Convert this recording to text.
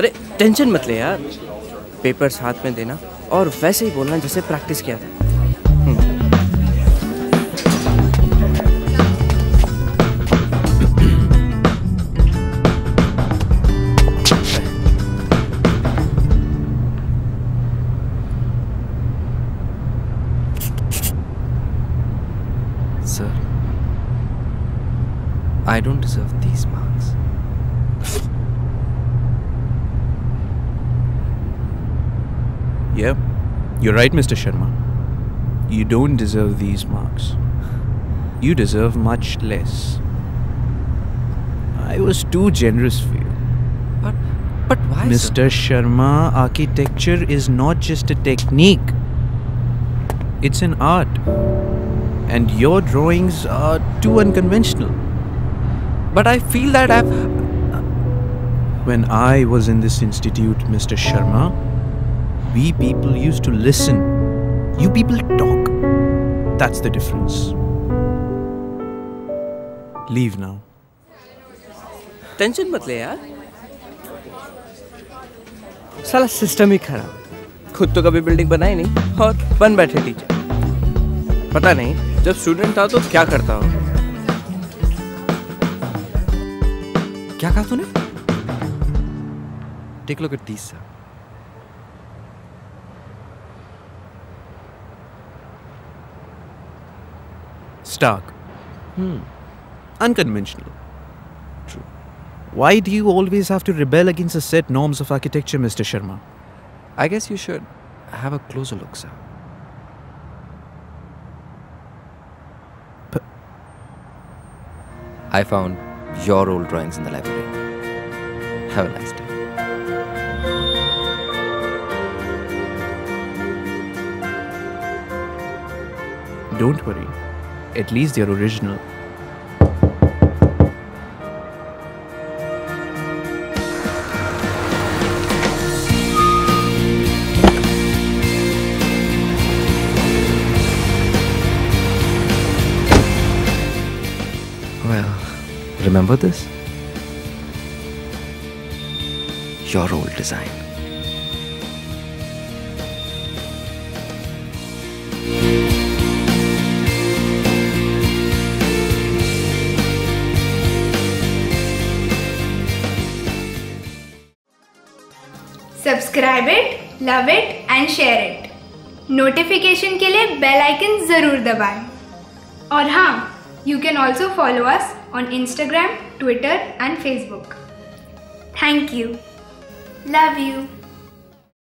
अरे टेंशन मत ले यार पेपर्स हाथ में देना और वैसे ही बोलना जैसे प्रैक्टिस किया था I don't deserve these marks. You're right, Mr. Sharma. You don't deserve these marks. You deserve much less. I was too generous for you. But, but why, sir? Mr. Sharma, architecture is not just a technique, it's an art. And your drawings are too unconventional. But I feel that I've. Uh, when I was in this institute, Mr. Sharma, we people used to listen. You people talk. That's the difference. Leave now. Tension मत ले यार साला system ही खराब खुद तो कभी building बनाई नहीं और बन बैठे टीचर पता नहीं जब स्टूडेंट था तो क्या करता हो क्या कहा तूने take look at this sir Stark. Hmm. Unconventional. True. Why do you always have to rebel against the set norms of architecture, Mr. Sharma? I guess you should have a closer look, sir. P- I found your old drawings in the library. Have a nice day. Don't worry. At least they're original. Well, remember this? Your old design. Subscribe it love it and share it notification के लिए bell icon ज़रूर दबाएँ। और हाँ you can also follow us on Instagram Twitter and Facebook thank you love you